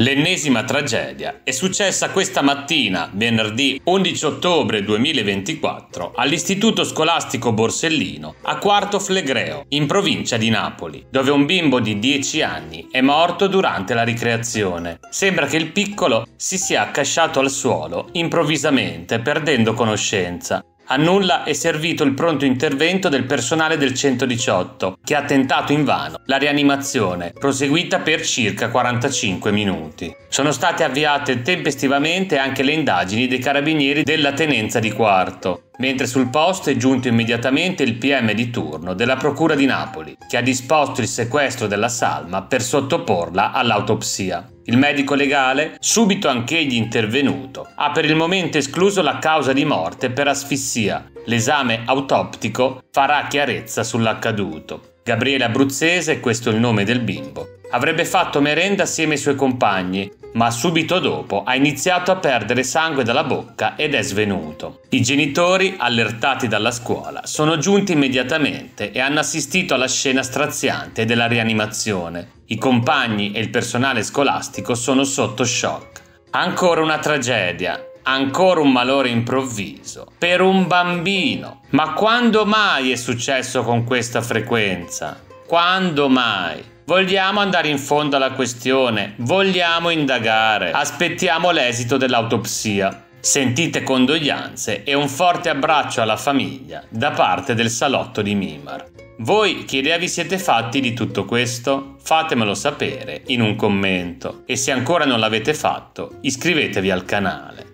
L'ennesima tragedia è successa questa mattina, venerdì 11 ottobre 2024, all'Istituto Scolastico Borsellino a Quarto Flegreo, in provincia di Napoli, dove un bimbo di 10 anni è morto durante la ricreazione. Sembra che il piccolo si sia accasciato al suolo improvvisamente, perdendo conoscenza, a nulla è servito il pronto intervento del personale del 118, che ha tentato invano la rianimazione, proseguita per circa 45 minuti. Sono state avviate tempestivamente anche le indagini dei carabinieri della tenenza di Quarto, mentre sul posto è giunto immediatamente il PM di turno della Procura di Napoli, che ha disposto il sequestro della salma per sottoporla all'autopsia. Il medico legale, subito anch'egli intervenuto, ha per il momento escluso la causa di morte per asfissia. L'esame autoptico farà chiarezza sull'accaduto. Gabriele Abruzzese, questo è il nome del bimbo, avrebbe fatto merenda assieme ai suoi compagni, ma subito dopo ha iniziato a perdere sangue dalla bocca ed è svenuto. I genitori, allertati dalla scuola, sono giunti immediatamente e hanno assistito alla scena straziante della rianimazione. I compagni e il personale scolastico sono sotto shock. Ancora una tragedia, ancora un malore improvviso per un bambino. Ma quando mai è successo con questa frequenza? Quando mai? Vogliamo andare in fondo alla questione, vogliamo indagare, aspettiamo l'esito dell'autopsia. Sentite condoglianze e un forte abbraccio alla famiglia da parte del salotto di Mimar. Voi che idea vi siete fatti di tutto questo? Fatemelo sapere in un commento e se ancora non l'avete fatto iscrivetevi al canale.